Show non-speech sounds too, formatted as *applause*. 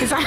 你 *laughs* 上